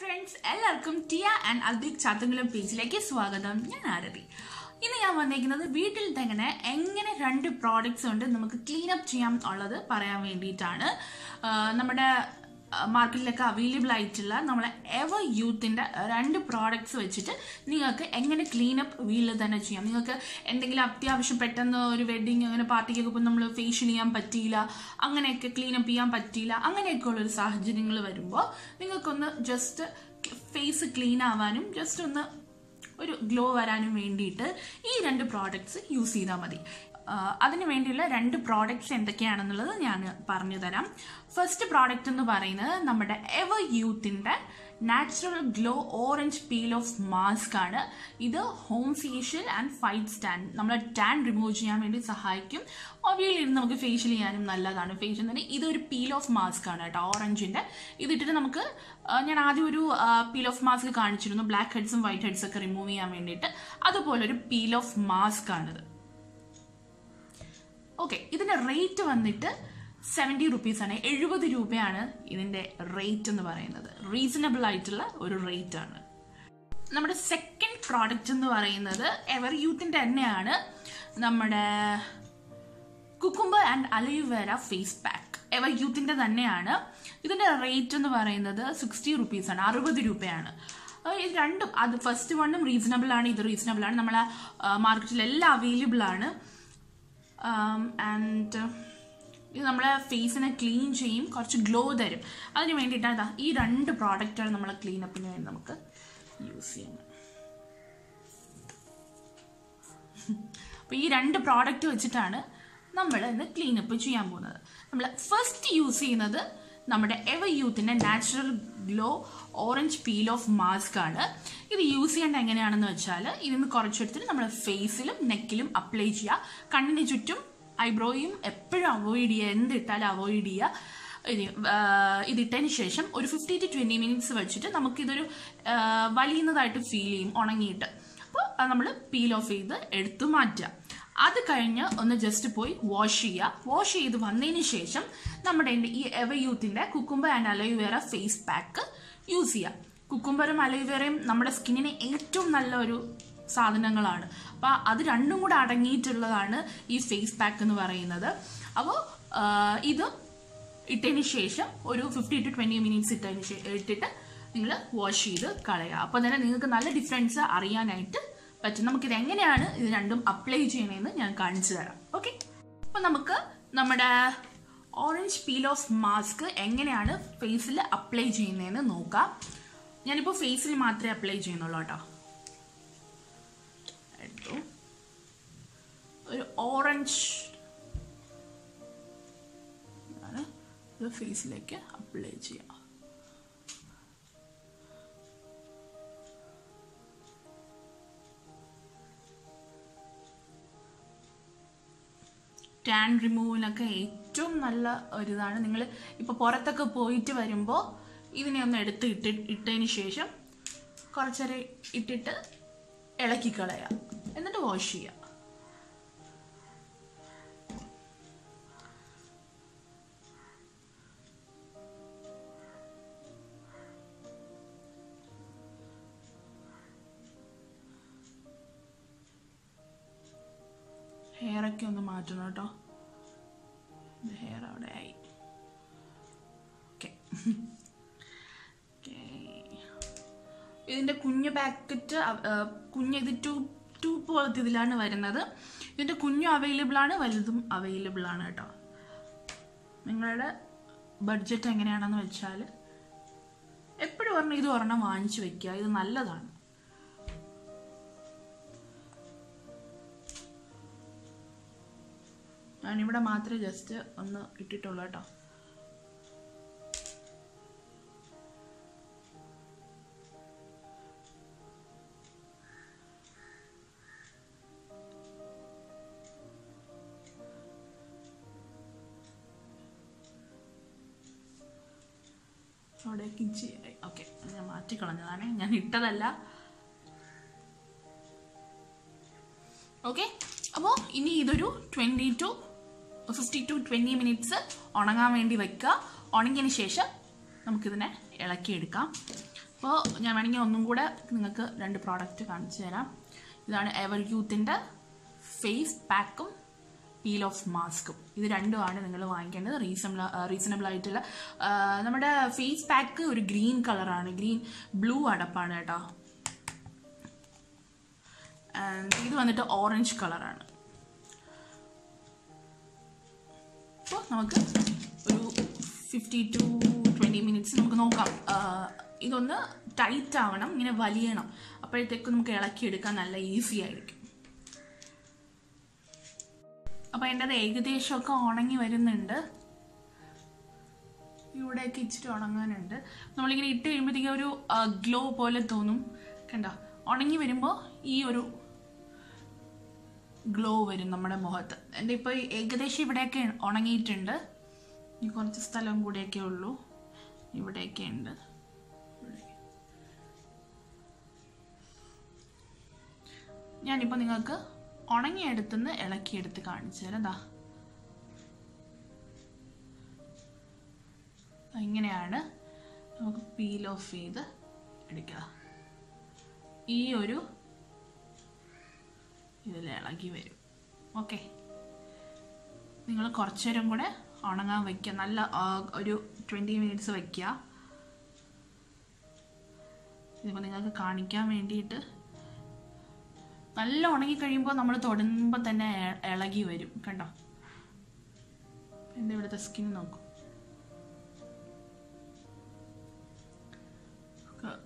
Friends എല്ലാവർക്കും ടിയ and Advik Chathankulam പേജിലേക്ക് സ്വാഗതം. ഞാൻ ആരതി. ഇന്ന് ഞാൻ വന്നിരിക്കുന്നത് വീട്ടിൽ തന്നെ എങ്ങനെ രണ്ട് പ്രോഡക്ട്സ് ഉണ്ട് നമുക്ക് ക്ലീൻ അപ്പ് ചെയ്യാം ഉള്ളത് പറയാൻ വേണ്ടിയിട്ടാണ്. നമ്മുടെ മാർക്കറ്റിലൊക്കെ അവൈലബിൾ ആയിട്ടുള്ള നമ്മളെ എവർ യൂത്തിന്റെ രണ്ട് പ്രോഡക്ട്സ് വെച്ചിട്ട് നിങ്ങൾക്ക് എങ്ങനെ ക്ലീൻ അപ്പ് വീട്ടിൽ തന്നെ ചെയ്യാം. നിങ്ങൾക്ക് എന്തെങ്കിലും അത്യാവശ്യം പെട്ടെന്ന് ഒരു വെഡിങ് അങ്ങനെ പാർട്ടിക്കൊക്കെ പോകുമ്പോൾ നമ്മൾ ഫേഷ്യൽ ചെയ്യാൻ പറ്റിയില്ല അങ്ങനെയൊക്കെ ക്ലീൻ അപ്പ് ചെയ്യാൻ പറ്റിയില്ല അങ്ങനെയൊക്കെ ഉള്ളൊരു സാഹചര്യങ്ങൾ വരുമ്പോൾ നിങ്ങൾക്കൊന്ന് ജസ്റ്റ് ഫേസ് ക്ലീൻ ആവാനും ജസ്റ്റ് ഒന്ന് ഒരു ഗ്ലോ വരാനും വേണ്ടിയിട്ട് ഈ രണ്ട് പ്രോഡക്ട്സ് യൂസ് ചെയ്താൽ മതി. അതിന് വേണ്ടിയുള്ള രണ്ട് പ്രോഡക്റ്റ്സ് എന്തൊക്കെയാണെന്നുള്ളത് ഞാൻ പറഞ്ഞു തരാം ഫസ്റ്റ് പ്രോഡക്റ്റ് എന്ന് പറയുന്നത് നമ്മുടെ ever യൂത്തിന്റെ natural glow orange peel off mask ആണ്. ഇത് home facial and fight stand നമ്മളെ ടാൻ റിമൂവ് ചെയ്യാൻ വേണ്ടി സഹായിക്കും. അവയിലിരുന്ന് നമുക്ക് ഫേഷ്യൽ ചെയ്യാനും നല്ലതാണ്. ഫേഷ്യൽ തന്നെ ഇതൊരു പീൽ ഓഫ് മാസ്ക് ആണ് കേട്ടോ ഓറഞ്ചിന്റെ ഇതിട്ടിട്ട് നമുക്ക് ഞാൻ ആദ്യം ഒരു പീൽ ഓഫ് മാസ്ക് കാണിച്ചിരുന്നു. ബ്ലാക്ക് ഹെഡ്സും വൈറ്റ് ഹെഡ്സും ഒക്കെ റിമൂവ് ചെയ്യാൻ വേണ്ടിയിട്ട്. അതുപോലെ ഒരു പീൽ ഓഫ് മാസ്ക് ആണിത്. ഓക്കെ ഇതിന്റെ റേറ്റ് വന്നിട്ട് സെവന്റി റുപ്പീസ് ആണ്. എഴുപത് രൂപയാണ് ഇതിന്റെ റേറ്റ് എന്ന് പറയുന്നത്. റീസണബിൾ ആയിട്ടുള്ള ഒരു റേറ്റ് ആണ്. നമ്മുടെ സെക്കൻഡ് പ്രോഡക്റ്റ് എന്ന് പറയുന്നത് എവർ യൂത്തിന്റെ തന്നെയാണ് നമ്മുടെ cucumber and aloe vera face pack ever യൂത്തിന്റെ തന്നെയാണ്. ഇതിന്റെ റേറ്റ് എന്ന് പറയുന്നത് സിക്സ്റ്റി റുപ്പീസ് ആണ്. അറുപത് രൂപയാണ്. ഇത് രണ്ടും അത് ഫസ്റ്റ് വണ്ണും റീസണബിൾ ആണ്. ഇത് റീസണബിൾ ആണ്. നമ്മളെ മാർക്കറ്റിൽ എല്ലാം അവൈലബിൾ ആണ്. ആൻഡ് ഇത് നമ്മളെ ഫേസിനെ ക്ലീൻ ചെയ്യും കുറച്ച് ഗ്ലോ തരും. അതിന് വേണ്ടിയിട്ടാണ് ഇതാ ഈ രണ്ട് പ്രോഡക്റ്റാണ് നമ്മളെ ക്ലീനപ്പിന് വേണ്ടി നമുക്ക് യൂസ് ചെയ്യുന്നത് അപ്പോൾ ഈ രണ്ട് പ്രോഡക്റ്റ് വെച്ചിട്ടാണ് നമ്മൾ ഇന്ന് ക്ലീനപ്പ് ചെയ്യാൻ പോകുന്നത്. നമ്മൾ ഫസ്റ്റ് യൂസ് ചെയ്യുന്നത് നമ്മുടെ ever യൂത്തിന്റെ natural glow orange peel off mask ആണ്. ഇത് യൂസ് ചെയ്യേണ്ട എങ്ങനെയാണെന്ന് വെച്ചാൽ ഇതിന്ന് കുറച്ചെടുത്തിട്ട് നമ്മൾ ഫേസിലും നെക്കിലും അപ്ലൈ ചെയ്യുക. കണ്ണിന് ചുറ്റും ഐബ്രോയും എപ്പോഴും അവോയ്ഡ് ചെയ്യുക. എന്തിട്ടാലും അവോയ്ഡ് ചെയ്യുക. ഇതിട്ടതിന് ശേഷം ഒരു ഫിഫ്റ്റി ടു ട്വന്റി മിനിറ്റ്സ് വെച്ചിട്ട് നമുക്കിതൊരു വലിയുന്നതായിട്ട് ഫീൽ ചെയ്യും ഉണങ്ങിയിട്ട്. അപ്പോൾ നമ്മൾ പീൽ ഓഫ് ചെയ്ത് എടുത്തു മാറ്റുക. അത് കഴിഞ്ഞ് ഒന്ന് ജസ്റ്റ് പോയി വാഷ് ചെയ്യുക. വാഷ് ചെയ്ത് വന്നതിന് ശേഷം നമ്മുടെ ഈ ever യൂത്തിന്റെ cucumber and aloe vera face pack use ചെയ്യുക കുക്കുംബറും അലോവേറയും നമ്മുടെ സ്കിന്നിന് ഏറ്റവും നല്ല ഒരു സാധനങ്ങളാണ്. അപ്പോൾ അത് രണ്ടും കൂടെ അടങ്ങിയിട്ടുള്ളതാണ് ഈ ഫേസ് പാക്ക് എന്ന് പറയുന്നത്. അപ്പോൾ ഇത് ഇട്ടതിന് ശേഷം ഒരു ഫിഫ്റ്റി ടു ട്വന്റി മിനിറ്റ്സ് ഇട്ടതിന് ശേഷം ഇട്ടിട്ട് നിങ്ങൾ വാഷ് ചെയ്ത് കളയുക. അപ്പോൾ തന്നെ നിങ്ങൾക്ക് നല്ല ഡിഫറൻസ് അറിയാനായിട്ട് പറ്റും. നമുക്കിത് എങ്ങനെയാണ് ഇത് രണ്ടും അപ്ലൈ ചെയ്യണമെന്ന് ഞാൻ കാണിച്ചു തരാം. ഓക്കെ അപ്പോൾ നമുക്ക് നമ്മുടെ ഓറഞ്ച് പീൽ ഓഫ് മാസ്ക് എങ്ങനെയാണ് ഫേസിൽ അപ്ലൈ ചെയ്യുന്നതെന്ന് നോക്കാം. ഞാനിപ്പോൾ ഫേസിൽ മാത്രമേ അപ്ലൈ ചെയ്യുന്നുള്ളൂ കേട്ടോ. ഒരു ഓറഞ്ച് ഫേസിലേക്ക് അപ്ലൈ ചെയ്യാം. ടാൻ റിമൂവിനൊക്കെ ഏറ്റവും നല്ല ഒരിതാണ്. നിങ്ങൾ ഇപ്പോൾ പുറത്തൊക്കെ പോയിട്ട് വരുമ്പോൾ ഇതിനെ ഒന്ന് എടുത്ത് ഇട്ട് ഇട്ടതിന് ശേഷം കുറച്ചേരം ഇട്ടിട്ട് ഇളക്കി കളയാം. എന്നിട്ട് വാഷ് ചെയ്യാം. ഹെയറൊക്കെ ഒന്ന് മാറ്റണം കേട്ടോ. ഹെയർ അവിടെ ആയി. ഇതിന്റെ കുഞ്ഞ് പാക്കറ്റ് കുഞ്ഞ് ഇത് ടൂ ട്യൂബ് പോലത്തെ ഇതിലാണ് വരുന്നത്. ഇതിന്റെ കുഞ്ഞും അവൈലബിൾ ആണ് വലുതും അവൈലബിൾ ആണ് കേട്ടോ. നിങ്ങളുടെ ബഡ്ജറ്റ് എങ്ങനെയാണെന്ന് വെച്ചാൽ എപ്പോഴും ഒരെണ്ണം ഇത് ഒരെണ്ണം വാങ്ങിച്ചു വെക്കുക. ഇത് നല്ലതാണ്. ഞാനിവിടെ മാത്രമേ ജസ്റ്റ് ഒന്ന് ഇട്ടിട്ടുള്ളൂ കേട്ടോ. അവിടെ ഇഞ്ചി ഓക്കെ ഞാൻ മാറ്റിക്കളഞ്ഞതാണ് ഞാൻ ഇട്ടതല്ല. ഓക്കെ അപ്പോൾ ഇനി ഇതൊരു twenty to fifty to twenty minutes ഉണങ്ങാൻ വേണ്ടി വെക്കുക. ഉണങ്ങിയതിന് ശേഷം നമുക്കിതിനെ ഇളക്കിയെടുക്കാം. അപ്പോൾ ഞാൻ വേണമെങ്കിൽ ഒന്നും കൂടെ നിങ്ങൾക്ക് രണ്ട് പ്രോഡക്റ്റ് കാണിച്ചു തരാം. ഇതാണ് എവർ യൂത്തിന്റെ ഫേസ് പാക്കും പീൽ ഓഫ് മാസ്കും ഇത് രണ്ടുമാണ് നിങ്ങൾ വാങ്ങിക്കേണ്ടത്. റീസണബിൾ റീസണബിൾ ആയിട്ടുള്ള നമ്മുടെ ഫേസ് പാക്ക് ഒരു ഗ്രീൻ കളറാണ് ഗ്രീൻ ബ്ലൂ അടപ്പാണ് കേട്ടോ. ഇത് വന്നിട്ട് ഓറഞ്ച് കളറാണ് അപ്പോൾ നമുക്ക് ഒരു ഫിഫ്റ്റി ടു ട്വന്റി മിനിറ്റ്സ് നമുക്ക് നോക്കാം. ഇതൊന്ന് ടൈറ്റ് ആവണം ഇങ്ങനെ വലിയണം. അപ്പോഴത്തേക്കും നമുക്ക് ഇളക്കിയെടുക്കാൻ നല്ല ഈസി ആയിരിക്കും. അപ്പോൾ എന്റെത് ഏകദേശമൊക്കെ ഉണങ്ങി വരുന്നുണ്ട്. ഇവിടെയൊക്കെ ഇച്ചിരി ഉണങ്ങാനുണ്ട്. നമ്മളിങ്ങനെ ഇട്ട് കഴിയുമ്പോഴത്തേക്കും ഒരു ഗ്ലോ പോലെ തോന്നും. കണ്ടോ? ഉണങ്ങി വരുമ്പോൾ ഈ ഒരു ഗ്ലോ വരും നമ്മുടെ മുഖത്ത്. എന്റെ ഇപ്പോൾ ഏകദേശം ഇവിടെയൊക്കെ ഉണങ്ങിയിട്ടുണ്ട്. ഇനി കുറച്ച് സ്ഥലം കൂടെയൊക്കെ ഉള്ളൂ. ഇവിടെയൊക്കെ ഉണ്ട്. ഞാനിപ്പോൾ നിങ്ങൾക്ക് ഉണങ്ങിയെടുത്തുനിന്ന് ഇളക്കിയെടുത്ത് കാണിച്ചു തരാം. ദാ. ഇങ്ങനെയാണ് നമുക്ക് പീൽ ഓഫ് ചെയ്ത് എടുക്കുക ഈ ഒരു ഇതിൽ ഇളകി വരും. ഓക്കെ. നിങ്ങൾ കുറച്ച് നേരം കൂടെ ഉണങ്ങാൻ വയ്ക്കുക. നല്ല ഒരു ട്വന്റി മിനിറ്റ്സ് വയ്ക്കുക. ഇതിപ്പോൾ നിങ്ങൾക്ക് കാണിക്കാൻ വേണ്ടിയിട്ട് നല്ല ഉണങ്ങി കഴിയുമ്പോൾ നമ്മൾ തൊടുമ്പോൾ തന്നെ ഇളകി വരും. കണ്ടോ? എന്റെ ഇവിടുത്തെ സ്കിൻ നോക്കും.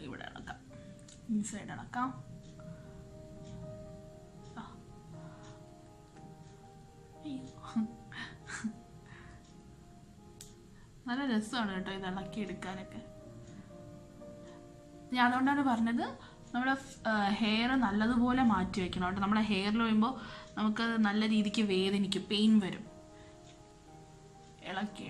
ഇവിടെ ഇളക്കാം. ഇൻസൈഡ് ഇളക്കാം. രസമാണ് കേട്ടോ ഇത് ഇളക്കി എടുക്കാനൊക്കെ. ഞാൻ അതുകൊണ്ടാണ് പറഞ്ഞത് നമ്മുടെ ഹെയർ നല്ലതുപോലെ മാറ്റി വെക്കണം കേട്ടോ. നമ്മുടെ ഹെയറിൽ വരുമ്പോൾ നമുക്ക് നല്ല രീതിക്ക് വേദനിക്കും പെയിൻ വരും. ഇളക്കി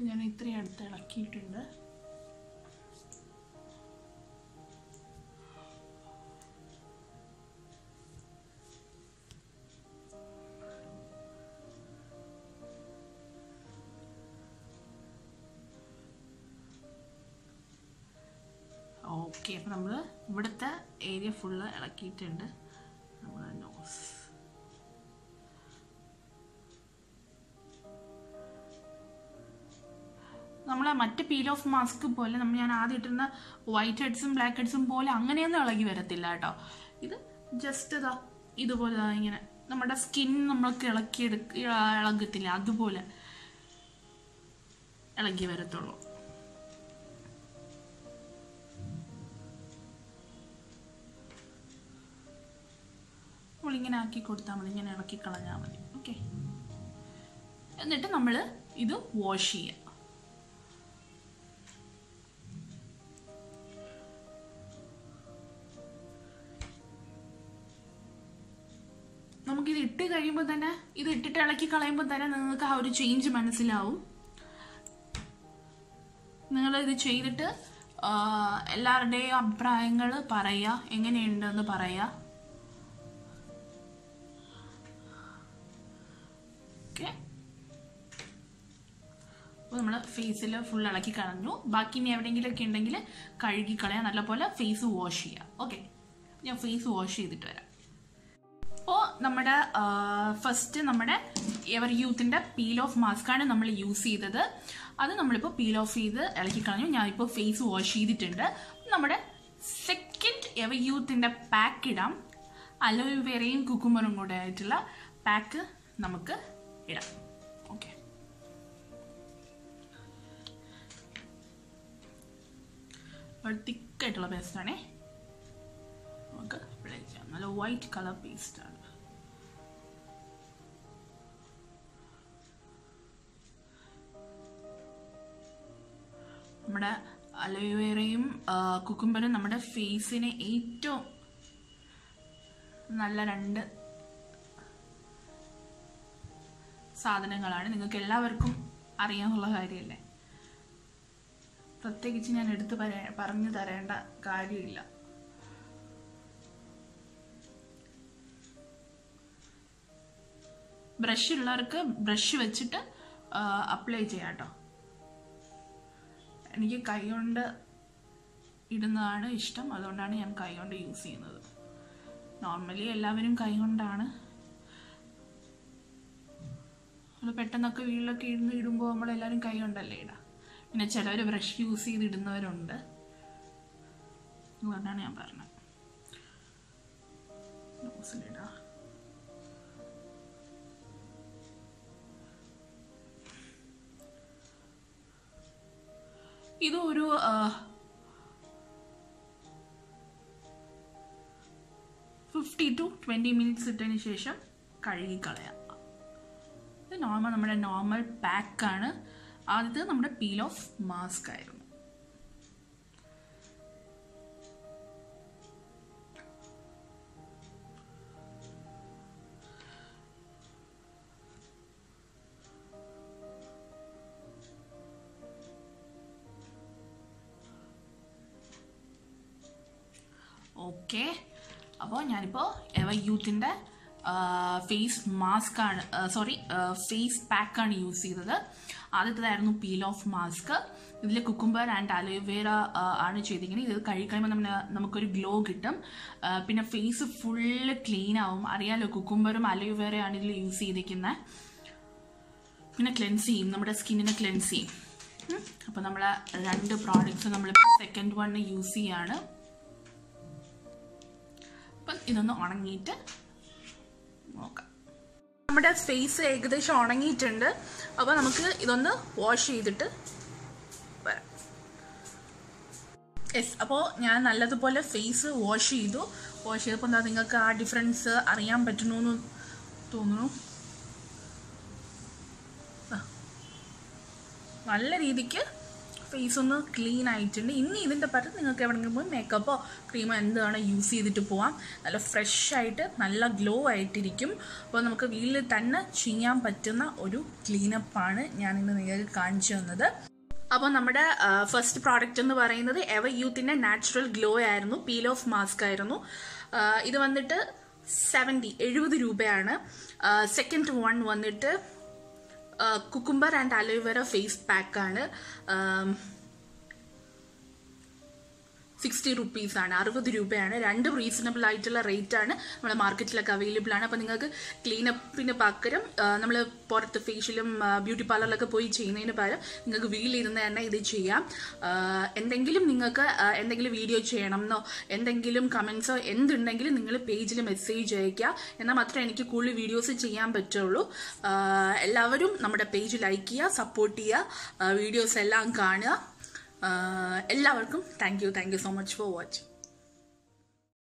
ഞാൻ ഇത്രയും അടുത്ത് ഇളക്കിയിട്ടുണ്ട്. ഓക്കെ അപ്പം നമ്മൾ ഇവിടുത്തെ ഏരിയ ഫുള്ള് ഇളക്കിയിട്ടുണ്ട്. നമ്മുടെ നോസ് നമ്മളെ മറ്റ് പീൽ ഓഫ് മാസ്ക് പോലെ നമ്മൾ ഞാൻ ആദ്യം ഇട്ടിരുന്ന വൈറ്റ് ഹെഡ്സും ബ്ലാക്ക് ഹെഡ്സും പോലെ അങ്ങനെയൊന്നും ഇളകി വരത്തില്ല കേട്ടോ. ഇത് ജസ്റ്റ് ഇതാ ഇതുപോലെ ഇങ്ങനെ. നമ്മുടെ സ്കിൻ നമ്മൾക്ക് ഇളക്കി എടുക്ക ഇളകത്തില്ല അതുപോലെ ഇളകി വരത്തുള്ളൂ. നമ്മളിങ്ങനെ ആക്കി കൊടുത്താൽ മതി ഇങ്ങനെ ഇളക്കി കളഞ്ഞാൽ മതി. ഓക്കെ എന്നിട്ട് നമ്മൾ ഇത് വാഷ് ചെയ്യുക ഇട്ടിട്ട് ഇളക്കി കളയുമ്പോൾ തന്നെ നിങ്ങൾക്ക് ആ ഒരു ചേഞ്ച് മനസ്സിലാവും. നിങ്ങൾ ഇത് ചെയ്തിട്ട് എല്ലാവരുടെയും അഭിപ്രായങ്ങൾ പറയുക എങ്ങനെയുണ്ടെന്ന് പറയുക. അപ്പോൾ നമ്മൾ ഫേസിൽ ഫുൾ ഇളക്കി കളഞ്ഞു. ബാക്കി ഇനി എവിടെയെങ്കിലുമൊക്കെ ഉണ്ടെങ്കിൽ കഴുകി കളയാൻ നല്ലപോലെ ഫേസ് വാഷ് ചെയ്യുക ഓക്കെ. ഞാൻ ഫേസ് വാഷ് ചെയ്തിട്ട് വരാം. നമ്മുടെ ഫസ്റ്റ് നമ്മുടെ എവർ യൂത്തിന്റെ പീൽ ഓഫ് മാസ്ക് ആണ് നമ്മൾ യൂസ് ചെയ്തത്. അത് നമ്മളിപ്പോൾ പീൽ ഓഫ് ചെയ്ത് ഇളക്കി കളഞ്ഞു. ഞാനിപ്പോൾ ഫേസ് വാഷ് ചെയ്തിട്ടുണ്ട്. നമ്മുടെ സെക്കൻഡ് എവർ യൂത്തിന്റെ പാക്ക് ഇടാം. അലോവേറയും കുക്കുമറും കൂടെ ആയിട്ടുള്ള പാക്ക് നമുക്ക് ഇടാം. ഓക്കെ തിക്കായിട്ടുള്ള പേസ്റ്റാണേ നമുക്ക് നല്ല വൈറ്റ് കളർ പേസ്റ്റാണ് നമ്മുടെ അലോവേറയും കുക്കുംബറും നമ്മുടെ ഫേസിന് ഏറ്റവും നല്ല രണ്ട് സാധനങ്ങളാണ്. നിങ്ങൾക്ക് എല്ലാവർക്കും അറിയാനുള്ള കാര്യമല്ലേ? പ്രത്യേകിച്ച് ഞാൻ എടുത്ത് പറ പറഞ്ഞു തരേണ്ട കാര്യമില്ല. ബ്രഷ് ഉള്ളവർക്ക് ബ്രഷ് വെച്ചിട്ട് അപ്ലൈ ചെയ്യാം കേട്ടോ എനിക്ക് കൈ കൊണ്ട് ഇടുന്നതാണ് ഇഷ്ടം. അതുകൊണ്ടാണ് ഞാൻ കൈ കൊണ്ട് യൂസ് ചെയ്യുന്നത്. നോർമലി എല്ലാവരും കൈ കൊണ്ടാണ്. നമ്മൾ പെട്ടെന്നൊക്കെ വീട്ടിലൊക്കെ ഇരുന്ന് ഇടുമ്പോൾ നമ്മളെല്ലാവരും കൈ കൊണ്ടല്ലേ ഇടാം. പിന്നെ ചിലവർ ബ്രഷ് യൂസ് ചെയ്ത് ഇടുന്നവരുണ്ട് അതുകൊണ്ടാണ് ഞാൻ പറഞ്ഞത്. നോസിലിടാം ഇത് ഒരു ഫിഫ്റ്റി ടു ട്വന്റി മിനിറ്റ്സ് ഇട്ടതിന് ശേഷം കഴുകിക്കളയാം. ഇത് നോർമൽ നമ്മുടെ നോർമൽ പാക്കാണ് ആദ്യത്തെ നമ്മുടെ പീൽ ഓഫ് മാസ്ക് ആയിരുന്നു. ഓക്കെ. അപ്പോൾ ഞാനിപ്പോൾ എവ യൂത്തിന്റെ ഫേസ് മാസ്ക് ആണ് സോറി ഫേസ് പാക്കാണ് യൂസ് ചെയ്തത്. ആദ്യത്തേതായിരുന്നു പീൽ ഓഫ് മാസ്ക്. ഇതിൽ കുക്കുംബർ ആൻഡ് അലോവേറ ആണ് ചെയ്തിരിക്കുന്നത്. ഇത് കഴിക്കുമ്പോൾ നമ്മൾ നമുക്കൊരു ഗ്ലോ കിട്ടും. പിന്നെ ഫേസ് ഫുള്ള് ക്ലീൻ ആവും. അറിയാലോ കുക്കുംബറും അലോവേറയാണ് ഇതിൽ യൂസ് ചെയ്തിരിക്കുന്നത് പിന്നെ ക്ലെൻസ് ചെയ്യും. നമ്മുടെ സ്കിന്നിനെ ക്ലെൻസ് ചെയ്യും. അപ്പോൾ നമ്മൾ രണ്ട് പ്രോഡക്റ്റ്സ് നമ്മൾ സെക്കൻഡ് വൺ യൂസ് ചെയ്യാണ്. അപ്പം ഇതൊന്ന് ഉണങ്ങിയിട്ട് നോക്കാം. നമ്മുടെ ഫേസ് ഏകദേശം ഉണങ്ങിയിട്ടുണ്ട്. അപ്പോൾ നമുക്ക് ഇതൊന്ന് വാഷ് ചെയ്തിട്ട് വരാം. യെസ് അപ്പോൾ ഞാൻ നല്ലതുപോലെ ഫേസ് വാഷ് ചെയ്തു. വാഷ് ചെയ്തപ്പോൾ എന്താ നിങ്ങൾക്ക് ആ ഡിഫറൻസ് അറിയാൻ പറ്റണമെന്ന് തോന്നുന്നു. നല്ല രീതിക്ക് ഫേസ് ഒന്ന് ക്ലീൻ ആയിട്ടുണ്ട്. ഇനി ഇതിന്റെ പകരം നിങ്ങൾക്ക് എവിടെയെങ്കിലും പോയി മേക്കപ്പോ ക്രീമോ എന്താണ് യൂസ് ചെയ്തിട്ട് പോവാം. നല്ല ഫ്രഷ് ആയിട്ട് നല്ല ഗ്ലോ ആയിട്ടിരിക്കും. അപ്പോൾ നമുക്ക് വീട്ടിൽ തന്നെ ചെയ്യാൻ പറ്റുന്ന ഒരു ക്ലീനപ്പാണ് ഞാൻ ഇന്ന് നിങ്ങൾക്ക് കാണിച്ചു തന്നത്. അപ്പോൾ നമ്മുടെ ഫസ്റ്റ് പ്രോഡക്റ്റ് എന്ന് പറയുന്നത് എവർ യൂത്തിന്റെ നാച്ചുറൽ ഗ്ലോ ആയിരുന്നു. പീൽ ഓഫ് മാസ്ക് ആയിരുന്നു. ഇത് വന്നിട്ട് സെവന്റി എഴുപത് രൂപയാണ്. സെക്കൻഡ് വൺ വന്നിട്ട് cucumber and aloe vera face പാക്കാണ്. സിക്സ്റ്റി റുപ്പീസ് ആണ്. അറുപത് രൂപയാണ്. രണ്ടും റീസണബിൾ ആയിട്ടുള്ള റേറ്റ് ആണ് നമ്മുടെ മാർക്കറ്റിലൊക്കെ അവൈലബിൾ ആണ്. അപ്പോൾ നിങ്ങൾക്ക് ക്ലീനപ്പിന് പകരം നമ്മൾ പുറത്ത് ഫേഷ്യലും ബ്യൂട്ടി പാർലറിലൊക്കെ പോയി ചെയ്യുന്നതിന് പകരം നിങ്ങൾക്ക് വീട്ടിലിരുന്ന് തന്നെ ഇത് ചെയ്യാം. എന്തെങ്കിലും നിങ്ങൾക്ക് എന്തെങ്കിലും വീഡിയോ ചെയ്യണം എന്നോ എന്തെങ്കിലും കമൻസോ എന്തുണ്ടെങ്കിലും നിങ്ങൾ പേജിൽ മെസ്സേജ് അയയ്ക്കുക. എന്നാൽ മാത്രമേ എനിക്ക് കൂടുതൽ വീഡിയോസ് ചെയ്യാൻ പറ്റുള്ളൂ. എല്ലാവരും നമ്മുടെ പേജ് ലൈക്ക് ചെയ്യുക സപ്പോർട്ട് ചെയ്യുക വീഡിയോസ് എല്ലാം കാണുക. എല്ലാവർക്കും thank you thank you so much for watching